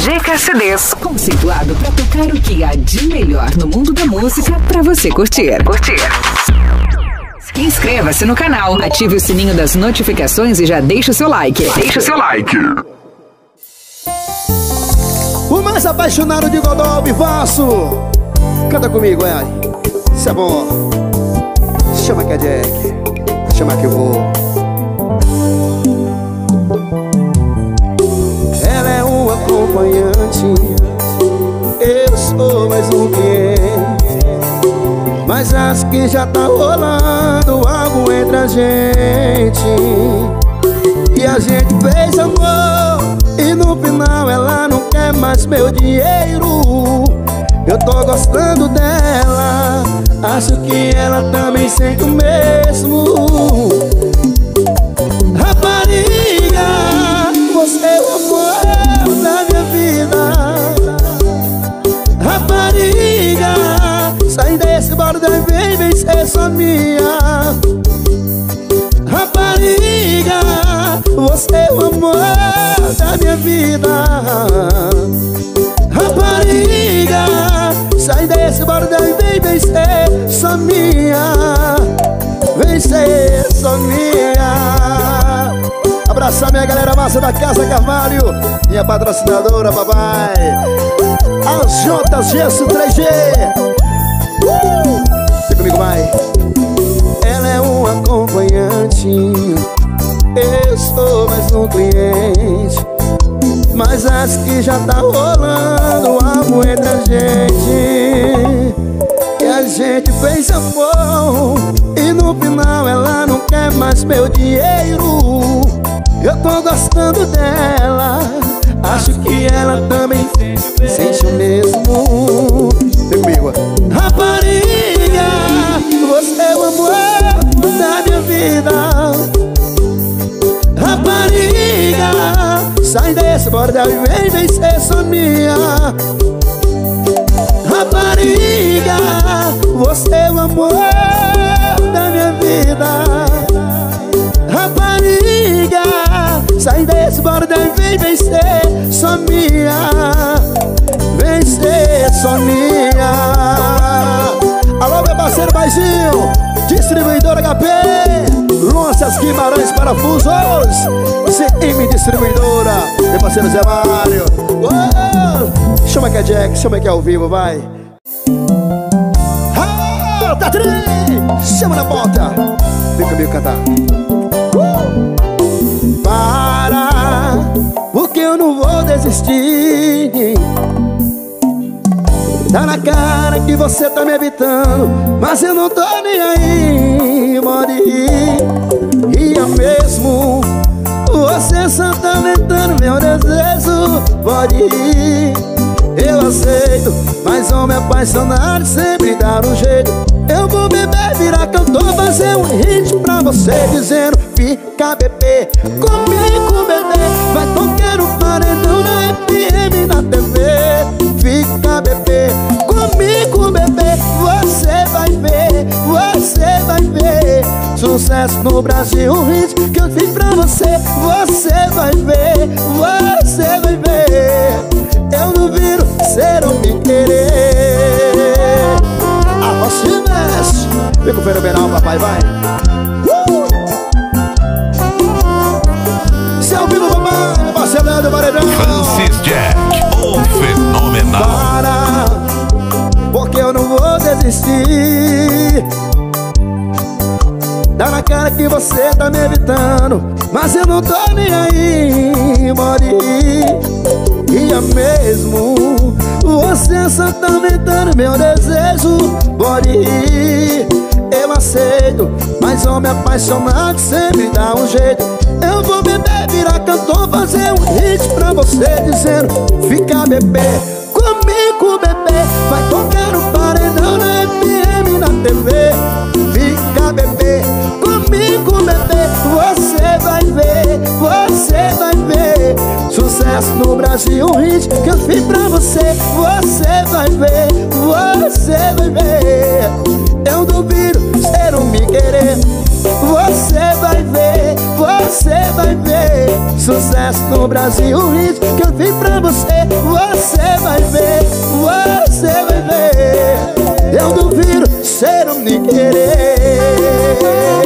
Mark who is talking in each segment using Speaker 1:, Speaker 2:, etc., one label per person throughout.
Speaker 1: GKCDs, conceituado para tocar o que há de melhor no mundo da música para você curtir. Curtir. Inscreva-se no canal, ative o sininho das notificações e já deixa o seu like. Deixa o seu like.
Speaker 2: O mais apaixonado de Godó, Vivaço. Canta comigo, é. Isso é bom. Chama que é Jack. Chama que eu vou. Acompanhante. Eu sou mais um cliente. Mas acho que já tá rolando algo entre a gente. E a gente fez amor. E no final ela não quer mais meu dinheiro. Eu tô gostando dela Acho que ela também sente o mesmo Rapariga, Rapariga, sai desse bordão e vem, vem ser só minha. Rapariga, você é o amor da minha vida. Rapariga, sai desse bordão e vem, vem ser só minha. Vem ser só minha Abraçar minha galera massa da Casa Carvalho. Minha patrocinadora, papai. As Gesso 3G uh! Vem comigo, vai. Ela é um acompanhante. Eu sou mais um cliente. Mas acho que já tá rolando algo entre a gente. E a gente fez amor. E no final ela não quer mais meu dinheiro. Eu tô gostando dela. Acho que ela também sente o mesmo. Rapariga, você é o amor da minha vida. Rapariga, sai desse bordel e vem, ser só minha. Rapariga, você é o amor da minha vida sai desse bordel e vem, Vem ser só minha. Alô, meu parceiro Baizinho Distribuidor HP Lonças Guimarães Parafusos CM Distribuidora Meu parceiro Zé Mário. Oh! Chama que é Jack, chama que é ao vivo, vai. Tá Chama na ponta Vem comigo cantar desistir. Tá na cara que você tá me evitando Mas eu não tô nem aí Pode E é mesmo Você só tá aumentando meu desejo Pode rir Eu aceito Mas homem apaixonado sempre dá um jeito. Eu vou beber, virar cantor Fazer um hit pra você Dizendo fica bebê. Comigo bebê Vai tocar um paredão na FM na TV Fica bebê Comigo bebê Você vai ver Você vai ver. Sucesso no Brasil Um hit que eu fiz pra você Você vai ver Você vai ver. Eu não viro Ser ou me querer. A você mexe Vem com o fenomenal, papai, vai. uh!
Speaker 3: Francis Jack, o fenomenal.
Speaker 2: Para, porque eu não vou desistir. Dá na cara que você tá me evitando Mas eu não tô nem aí, Mori E é mesmo Você só tá aumentando meu desejo Mori Eu aceito Mas homem apaixonado sempre dá um jeito Eu vou beber, virar cantor Fazer um hit pra você Dizendo, fica bebê Comigo bebê Vai tocar no paredão na FM na TV Fica bebê Comigo bebê Você vai ver Você vai ver. Sucesso no Brasil Um hit que eu fiz pra você Você vai ver Você vai ver. Eu duvido Você não me querer Você vai ver você vai ver Sucesso no Brasil, o ritmo que eu fiz pra você. Você vai ver, você vai ver. Eu duvido ser um nem querer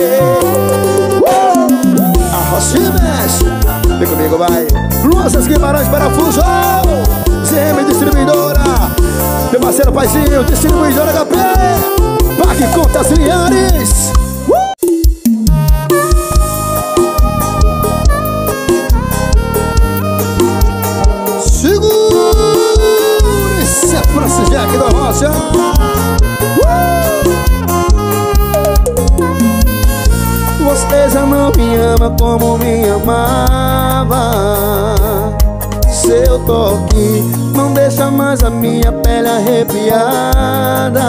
Speaker 2: toque não deixa mais a minha pele arrepiada.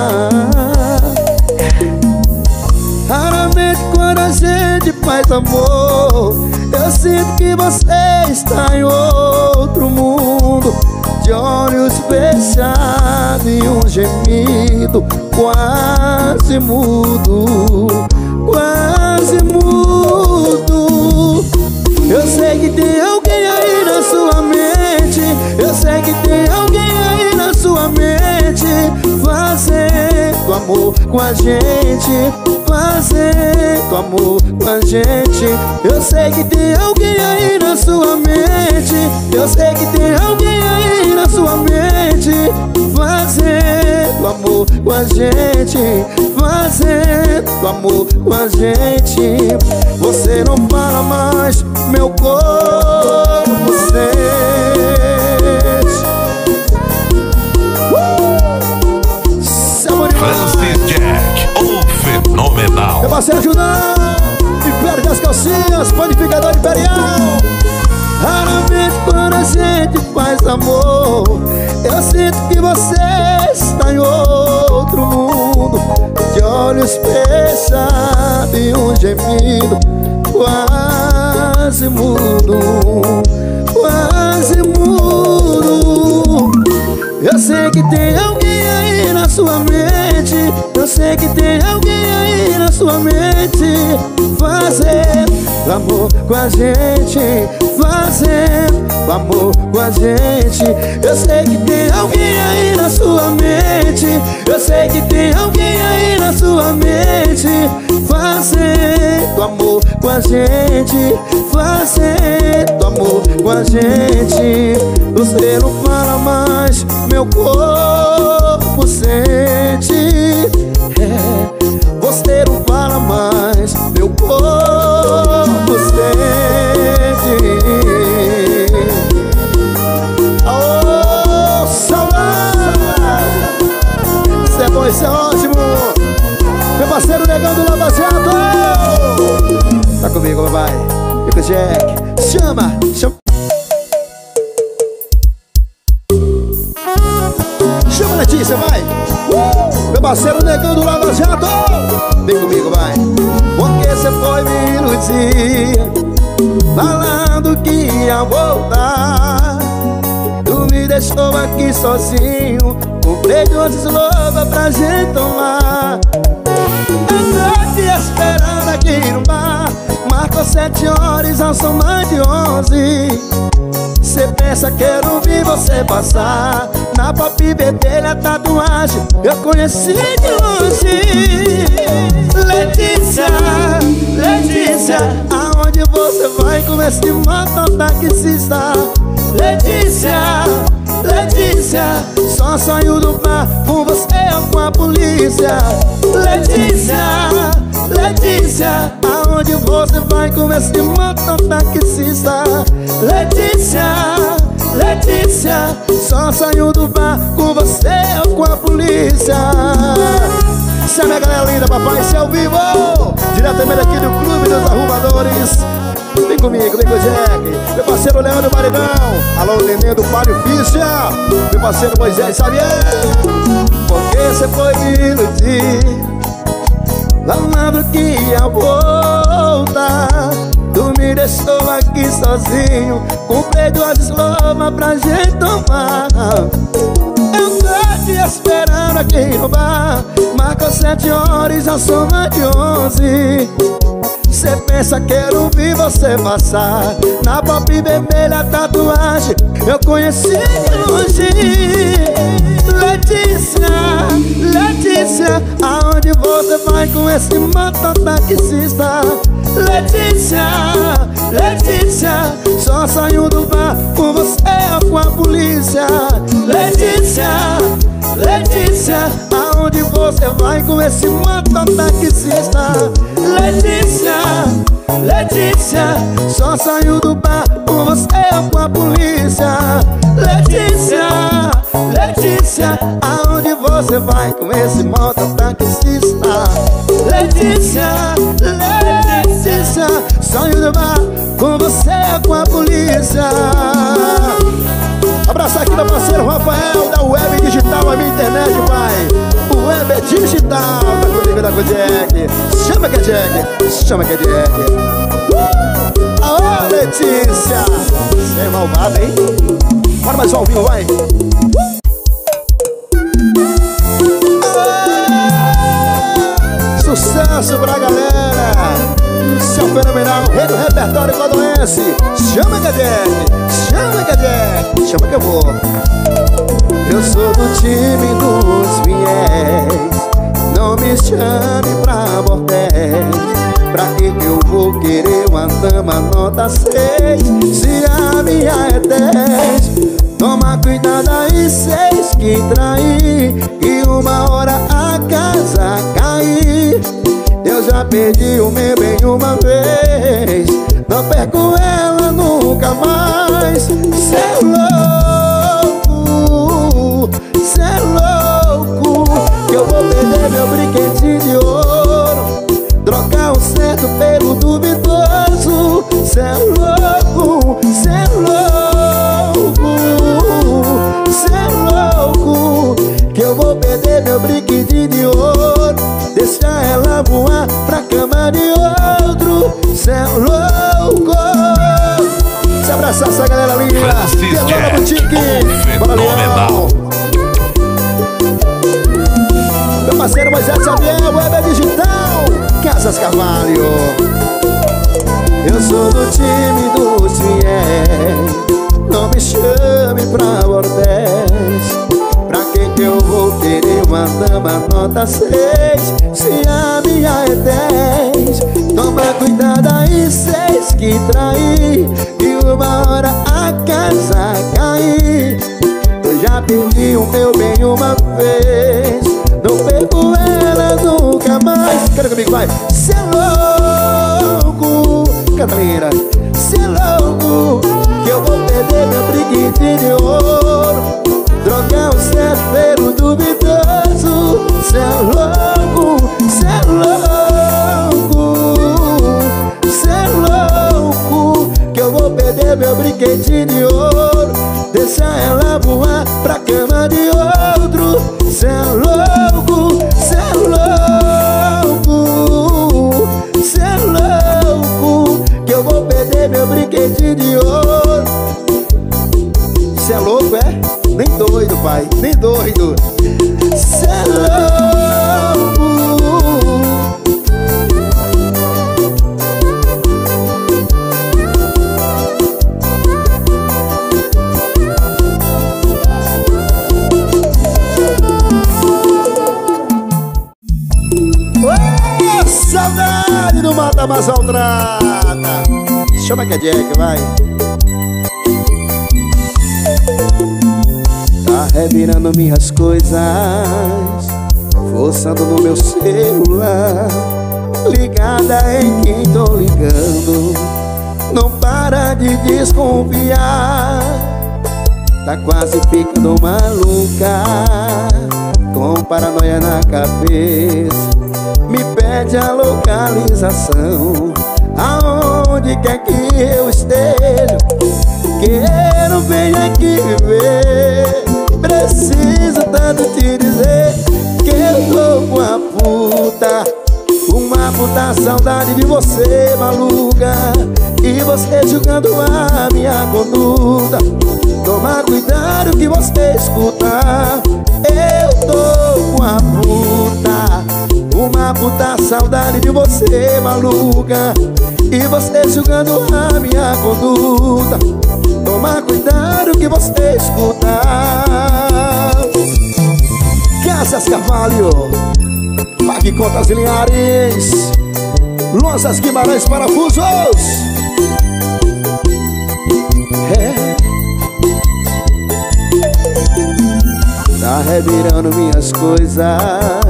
Speaker 2: Raramente quando a gente faz amor Eu sinto que você está em outro mundo. De olhos fechados e um gemido quase mudo Quase mudo. Eu sei que tem alguém aí na sua mente sei que tem alguém aí na sua mente. Fazendo amor com a gente. Fazendo amor com a gente. Eu sei que tem alguém aí na sua mente. Eu sei que tem alguém aí na sua mente. Fazendo amor com a gente. Fazendo amor com a gente. Você não fala mais, meu corpo parceiro Junão Império das calcinhas, panificador imperial. Raramente quando a gente faz amor Eu sinto que você está em outro mundo. De olhos fechados e um gemido Quase mudo Quase mudo. Eu sei que tem alguém aí na sua mente Eu sei que tem Fazendo amor com a gente Fazendo amor com a gente. Eu sei que tem alguém aí na sua mente Eu sei que tem alguém aí na sua mente. Fazendo amor com a gente Fazendo amor com a gente. Você não fala mais, meu corpo sente fala mais, meu corpo sente Oh, saudade Isso é bom, isso é ótimo. Meu parceiro negão do Lava Tá comigo, papai. Fica Jack Chama, chama Letícia, vai. Uh! Meu parceiro negão do Lava Jato Vem comigo, vai. Porque você foi me iludir Falando que ia voltar. Tu me deixou aqui sozinho Comprei duas eslovas pra gente tomar. Eu tô te esperando aqui no bar. Marcou sete horas, já são mais de onze. Cê pensa que eu não vi você passar Na pop vermelha tatuagem Eu conheci de longe. Letícia, Letícia Aonde você vai? Com esse mototaxista Letícia, Letícia Só saiu do bar com você ou com a polícia. Letícia, Letícia Aonde você vai? Com esse mototaxista Letícia, Letícia Só saiu do bar com você ou com a polícia? É a minha galera linda, papai, esse é ao vivo. Diretamente aqui do Clube dos Arrumadores. Vem comigo, vem com o Jack. Meu parceiro Leandro Maridão. Alô, Nenê do Palio Ficha. Meu parceiro Moisés Xavier. Porque você foi me iludir? Falando que ia voltar me deixou aqui sozinho. Comprei duas eslovas pra gente tomar. Eu tô te esperando aqui no bar Marca sete horas, já são mais de onze. Cê pensa que eu não vi você passar. Na pop vermelha tatuagem Eu conheci de longe Letícia, Letícia Aonde você vai com esse mototaxista Letícia, Letícia Só saiu do bar com você ou com a polícia? Letícia, Letícia Aonde você vai com esse moto taxista Letícia, Letícia Só saiu do bar com você ou com a polícia? Letícia, Letícia Aonde você vai com esse moto taxista Letícia, Letícia Sonho do bar com você com a polícia. Abraçar aqui meu parceiro Rafael da Web Digital, a minha internet, pai. O Web é Digital, tá comigo da Jack. Chama que é Jack, chama que é Jack. Uh! Aô Letícia, você é malvada, hein? Bora mais um ao vivo, vai. Sucesso pra galera. Seu fenomenal, rei do repertório Cladoense Chama Gadec, chama Gadec Chama que eu vou. Eu sou do time dos fiéis. Não me chame pra bordéis Pra que eu vou querer uma dama nota seis? Se a minha é cuidado aí, seis que trair E uma hora a casa cair. Eu já perdi o meu bem uma vez Não perco ela nunca mais. É louco, Se abraçar essa galera linda.
Speaker 3: Francis Jack,
Speaker 2: Boutique.
Speaker 3: fenomenal.
Speaker 2: Meu parceiro Moisés Xavier, Web Digital Casas Carvalho. Eu sou do time dos fiéis Não me chame pra bordéis Pra que que eu vou querer uma dama nota seis? Se a minha é dez Toma cuidado aí, seis que trair a casa cair eu já perdi o meu bem uma vez. Não perco ela nunca mais. Quero comigo, vai. Cê é louco Catarina. Cê é louco Que eu vou perder meu brinquedinho de ouro. Trocar o certo pelo duvidoso. Cê é louco meu brinquedinho de ouro. Deixa ela voar pra cama de outro. Cê é louco, cê é louco. Cê é louco Que eu vou perder meu brinquedinho de ouro. Cê é louco, é? Nem doido, pai, nem doido vai. Tá revirando minhas coisas Forçando no meu celular. Ligada em quem tô ligando Não para de desconfiar. Tá quase ficando maluca Com paranoia na cabeça. Me pede a localização Aonde quer que eu esteja. Quero bem aqui ver Preciso tanto te dizer Que eu tô com a puta Uma puta saudade de você, maluca. E você julgando a minha conduta. Toma cuidado que você escuta. Eu tô com a puta Uma puta saudade de você, maluca. E você julgando a minha conduta. Toma cuidado que você escuta. Casas Carvalho Pague contas lineares Louças Guimarães Parafusos. É. Tá revirando minhas coisas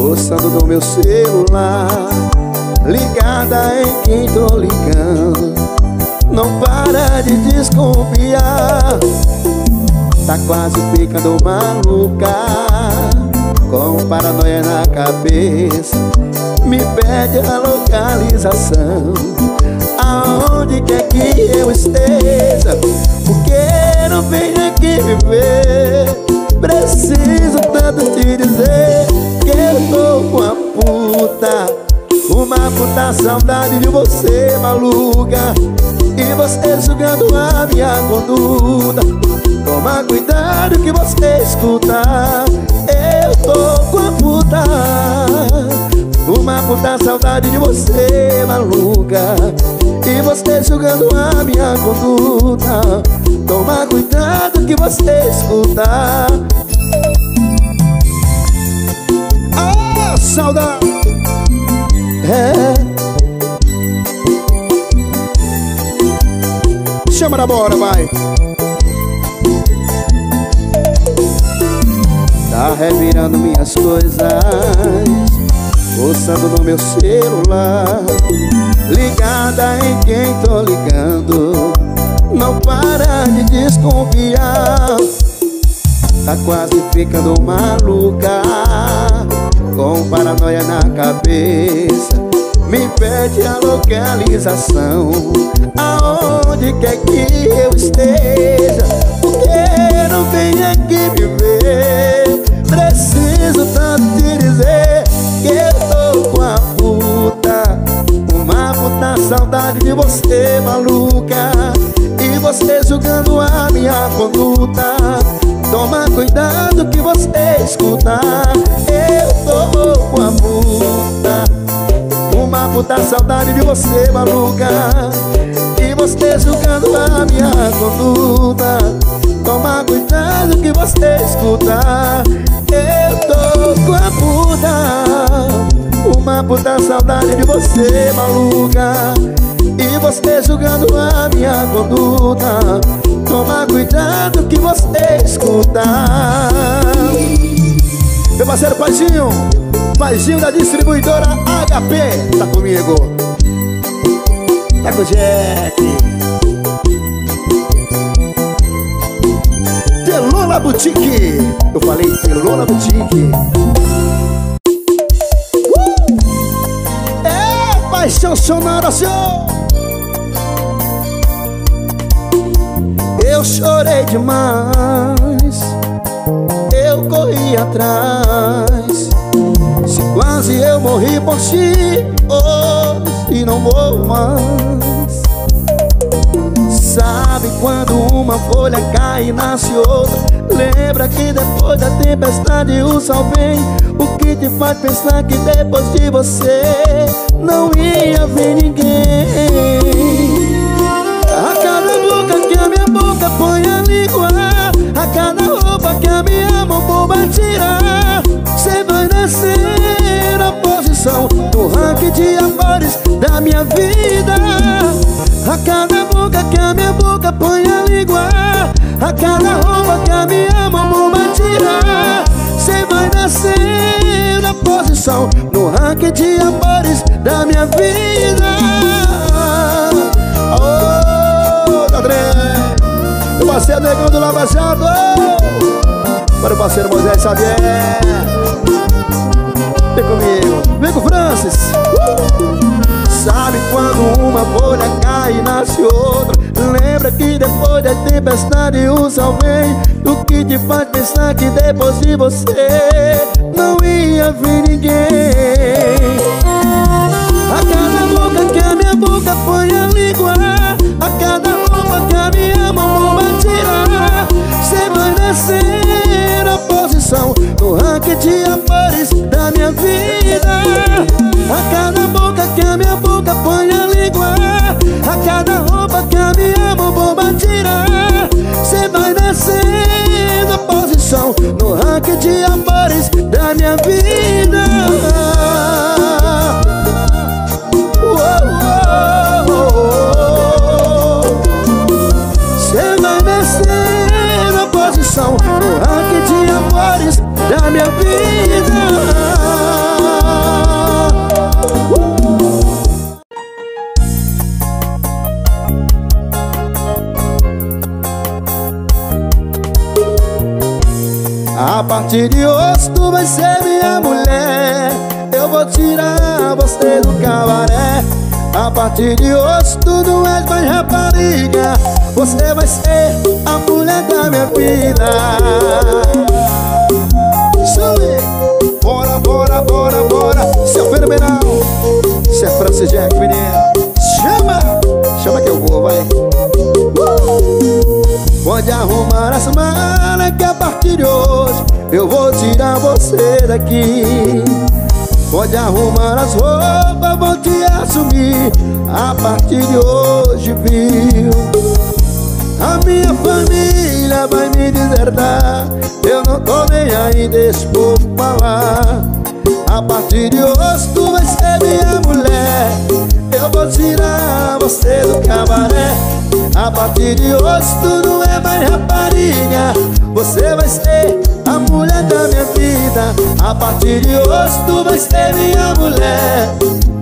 Speaker 2: Forçando no meu celular Ligada em quem tô ligando. Não para de desconfiar Tá quase ficando maluca Com paranoia na cabeça. Me pede a localização Aonde quer que eu esteja Porque não vem aqui me ver Preciso tanto te dizer Uma puta saudade de você maluca. E você julgando a minha conduta. Toma cuidado que você escuta. Eu tô com a puta. Uma puta saudade de você, maluca. E você julgando a minha conduta. Toma cuidado que você escuta saudade. É. Chama na bora, vai. Tá revirando minhas coisas Forçando no meu celular. Ligada em quem tô ligando Não para de desconfiar. Tá quase ficando maluca Com paranoia na cabeça. Me pede a localização Aonde quer que eu esteja. Porque não vem aqui me ver. Preciso tanto te dizer Que eu tô com a puta Uma puta saudade de você, maluca você julgando a minha conduta. Toma cuidado que você escuta. Eu tô com a puta Uma puta saudade de você, maluca. E você julgando a minha conduta. Toma cuidado que você escuta. Eu tô com a puta Uma puta saudade de você, maluca você julgando a minha conduta. Toma cuidado que você escuta. Meu parceiro Paizinho Paizinho da distribuidora HP Tá comigo. Tá com o Jack Lola Boutique. Eu falei Lola Boutique. Uh! É paixão sonora, senhor Eu chorei demais. Eu corri atrás. Se quase eu morri por ti Hoje não morro mais. Sabe quando uma folha cai e nasce outra? Lembra que depois da tempestade o sol vem? O que te faz pensar que depois de você Não ia ver ninguém da minha vida. A cada boca que a minha boca põe a língua. A cada roupa que a minha mão vai tirar Cê vai nascer na posição No ranking de amores da minha vida. Ô, oh, André. Meu parceiro negão do Lava Jato Para o parceiro Moisés Xavier. Vem comigo, vem com o Francis! Sabe quando uma folha cai e nasce outra. Lembra que depois da tempestade o sol vem. O que te faz pensar que depois de você partir de hoje tu vai ser minha mulher. Eu vou tirar você do cabaré. A partir de hoje tu não és mais rapariga. Você vai ser a mulher da minha vida. Sube! Bora, bora, bora, bora. Seu fenomenal. Você é Francis Jack, menino. Chama! Chama que eu vou, vai Pode arrumar as malas que a partir de hoje Eu vou tirar você daqui. Pode arrumar as roupas, vou te assumir. A partir de hoje, viu? A minha família vai me desertar. Eu não tô nem aí, o povo falar A partir de hoje tu vai ser minha mulher. Eu vou tirar você do cabaré a partir de hoje tu não é mais rapariga. Você vai ser a mulher da minha vida. A partir de hoje tu vai ser minha mulher.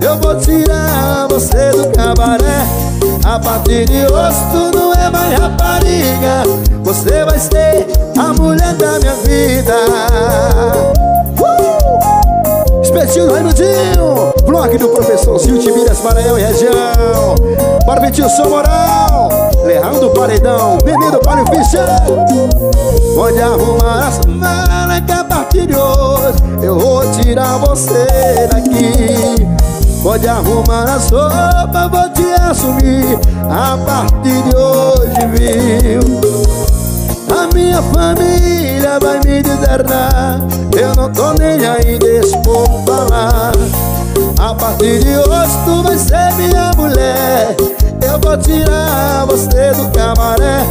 Speaker 2: Eu vou tirar você do cabaré. A partir de hoje tu não é mais rapariga. Você vai ser a mulher da minha vida Espetinho do Raimundinho Bloco do professor Zilti Minas, Maranhão e região. Bora Vitinho, São Moral. Leão Paredão, menino do Palio Ficha Pode arrumar as malas que a partir de hoje. Eu vou tirar você daqui. Pode arrumar as roupas, vou te assumir. A partir de hoje, viu? Minha família vai me desertar Eu não tô nem aí, o povo falar. A partir de hoje tu vai ser minha mulher. Eu vou tirar você do camaré.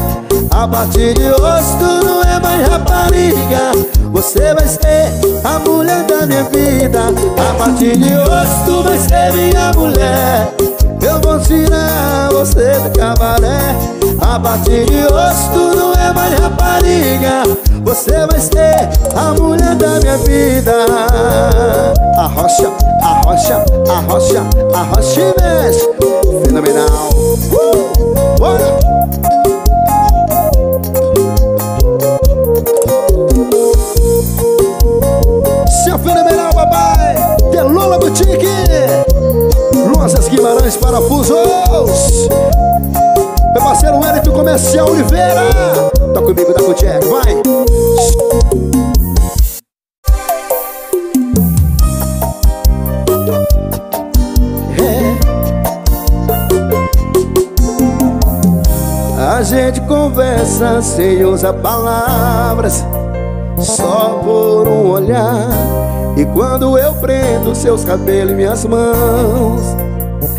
Speaker 2: A partir de hoje tu não é mais rapariga. Você vai ser a mulher da minha vida. A partir de hoje tu vai ser minha mulher. Eu vou tirar você do cabaré A partir de hoje tu não é mais rapariga. Você vai ser a mulher da minha vida. Arrocha, arrocha, arrocha, arrocha e mexe. Fenomenal. Uh, Bora! Seu fenomenal, papai. De Lula Boutique. Louças Guimarães Parafusos parceiro Wellington Comercial Oliveira. Tá comigo, tá com vai. A gente conversa sem usar palavras Só por um olhar. E quando eu prendo seus cabelos em minhas mãos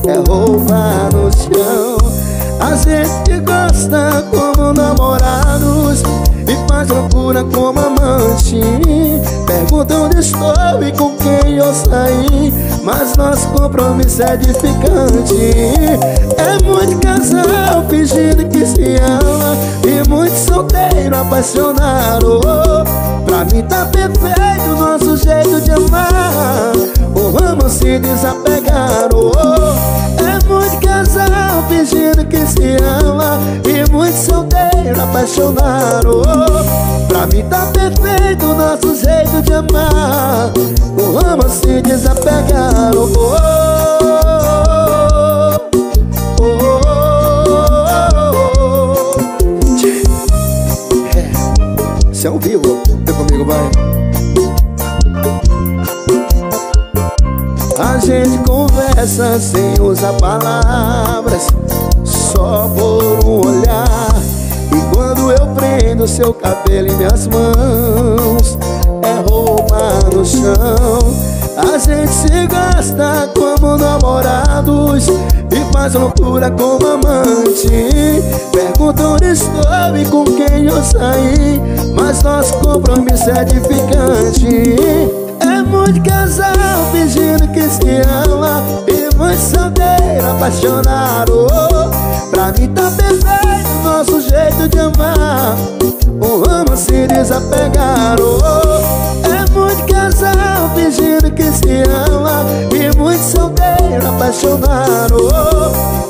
Speaker 2: É roupa no chão A gente gosta como namorados E faz loucura como amante. Pergunta onde estou e com quem eu saí Mas nosso compromisso é edificante. É muito casal fingindo que se ama E muito solteiro apaixonado. Pra mim tá perfeito nosso jeito de amar. O amo se desapegar casal fingindo que se ama E muito solteiro apaixonado Pra mim tá perfeito nosso jeito de amar. O amo se oh, oh, oh, oh, oh. É. Se é. Ao vivo, vem comigo, vai gente conversa sem usar palavras Só por um olhar. E quando eu prendo seu cabelo em minhas mãos É roupa no chão. A gente se gasta como namorados E faz loucura como amante. Pergunta onde estou e com quem eu saí Mas nosso compromisso é edificante é muito casal fingindo que se ama. E muito solteiro apaixonado. Pra mim tá perfeito nosso jeito de amar. O se desapegaram É muito casal fingindo que se ama. E muito solteiro apaixonado.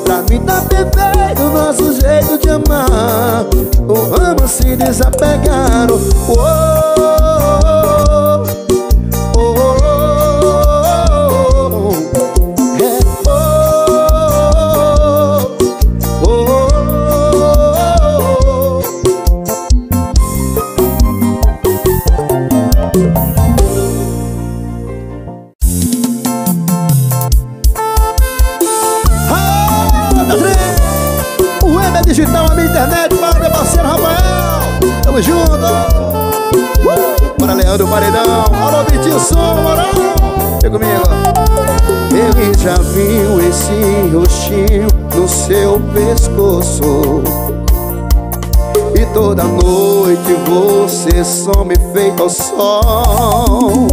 Speaker 2: Pra mim tá perfeito nosso jeito de amar. O ama se desapegaram toda noite você some feito ao sol.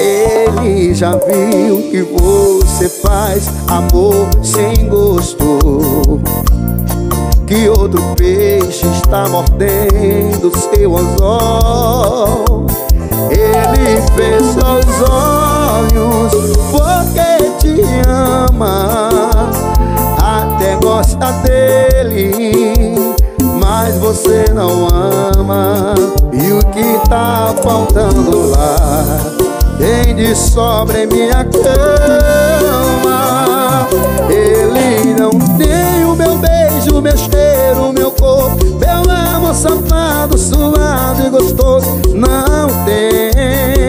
Speaker 2: Ele já viu que você faz amor sem gosto. Que outro peixe está mordendo seu anzol? Ele fecha os olhos porque te ama. Até gosta dele, mas você não ama. E o que tá faltando lá? Tem de sobra em minha cama. Ele não tem o meu beijo, meu cheiro, meu corpo Meu amor safado, suado e gostoso Não tem,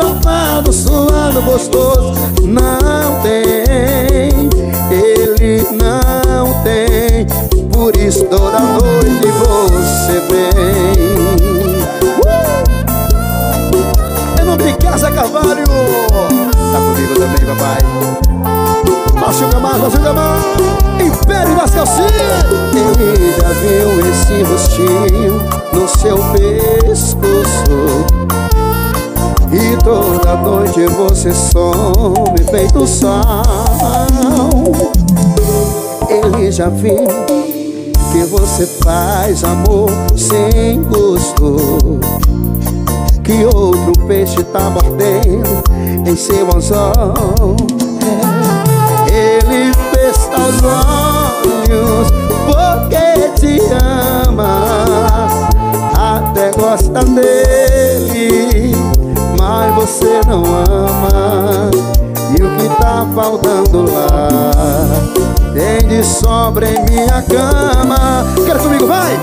Speaker 2: amor safado, suado, gostoso. Não tem, ele não tem. Por isso toda noite você vem. Casa Carvalho. Tá comigo também, papai. Machuca mais, machuca mais Império das calcinhas. Ele já viu esse rostinho No seu pescoço E toda noite você some feito sal. Ele já viu que você faz amor sem gosto que outro peixe tá mordendo em seu anzol. Ele fecha os olhos porque te ama Até gosta dele, você não ama. E o que tá faltando lá tem de sobra em minha cama. Quer comigo, vai!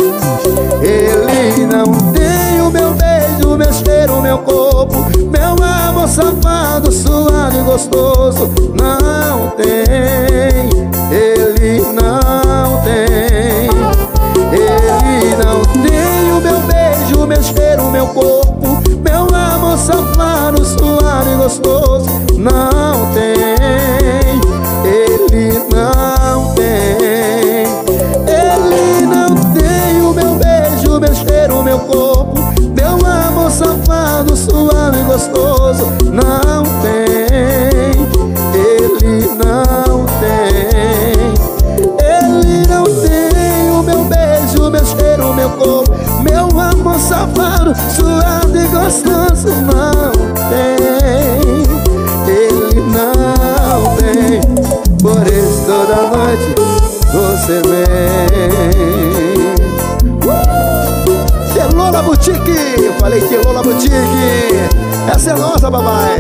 Speaker 2: Ele não tem o meu beijo o meu cheiro, meu corpo. Meu amor safado, suado e gostoso Não tem, ele não tem. Ele não tem o meu beijo, o meu cheiro, o meu corpo. Meu amor safado, gostoso Não Falei que Lola Boutique. Essa é nossa, papai.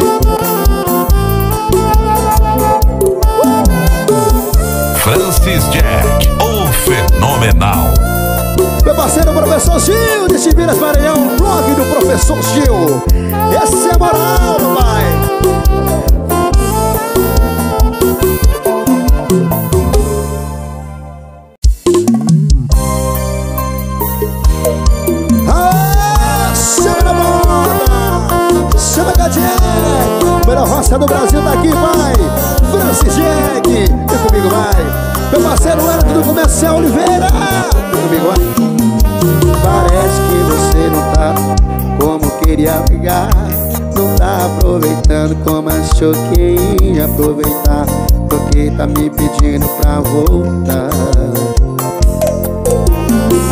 Speaker 3: Francis Jack, o fenomenal.
Speaker 2: Meu parceiro professor Gil de Chibiras Maranhão Blog do professor Gil. Essa é moral, papai Melhor roça do Brasil tá aqui, vai. Francis Jack, vem comigo, vai. Meu parceiro era do Comercial Oliveira. Vem comigo, vai. Parece que você não tá como queria ficar Não tá aproveitando como achou que ia aproveitar Porque tá me pedindo pra voltar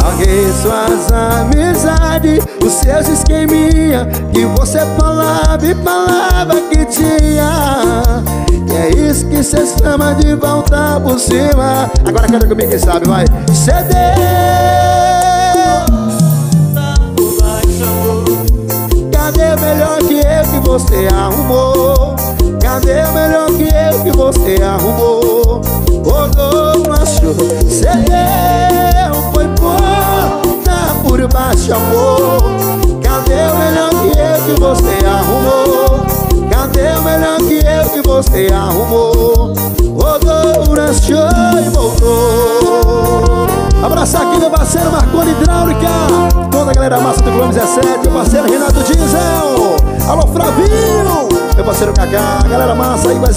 Speaker 2: Alguém suas amizades, os seus esqueminha Que você falava e falava que tinha E é isso que cê chama de voltar por cima Agora canta comigo quem sabe, vai Ceder Cadê o melhor que eu que você arrumou? Cadê o melhor que eu que você arrumou? Rodou, macho, cê deu, foi porta por baixo, amor. Cadê o melhor que eu que você arrumou? Cadê o melhor que eu que você arrumou? Rodou, nasceu e voltou. Abraçar aqui meu parceiro Marconi Hidráulica. Toda a galera massa do Clube 17 Meu parceiro Renato Diesel Alô Flavinho. Meu parceiro Cacá Galera massa aí com uh!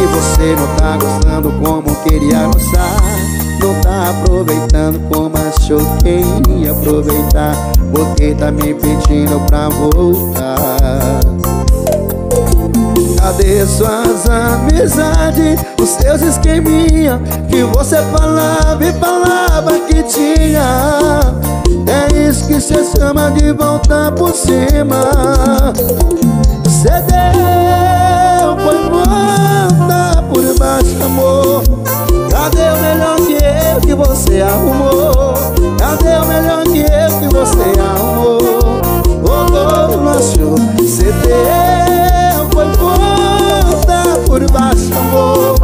Speaker 2: E você não tá gostando como queria gostar Não tá aproveitando como achou que ia aproveitar Porque tá me pedindo pra voltar. Cadê suas amizades, os seus esqueminha Que você falava e falava que tinha. É isso que cê chama de voltar por cima. Cê deu, foi volta por baixo, amor. Cadê o melhor que que você arrumou? Cadê o melhor que eu que você arrumou? Voltou, macho, cê deu, foi volta por baixo, amor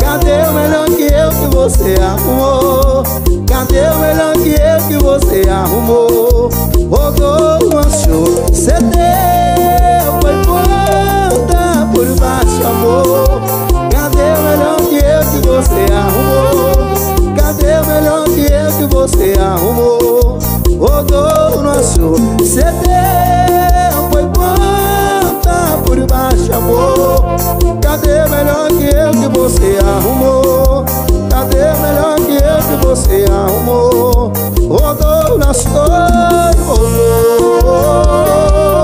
Speaker 2: Cadê o melhor que eu que você arrumou? Cadê o melhor que eu que você arrumou? Deu, foi volta por baixo, amor Cadê melhor que eu que você arrumou? Cadê melhor que eu que você arrumou? Rodou, nasceu e voltou